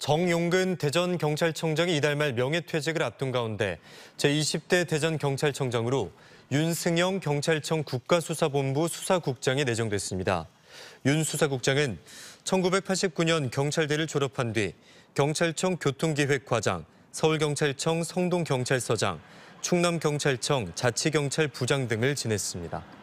정용근 대전경찰청장이 이달 말 명예퇴직을 앞둔 가운데 제20대 대전경찰청장으로 윤승영 경찰청 국가수사본부 수사국장이 내정됐습니다. 윤 수사국장은 1989년 경찰대를 졸업한 뒤 경찰청 교통기획과장, 서울경찰청 성동경찰서장, 충남경찰청 자치경찰부장 등을 지냈습니다.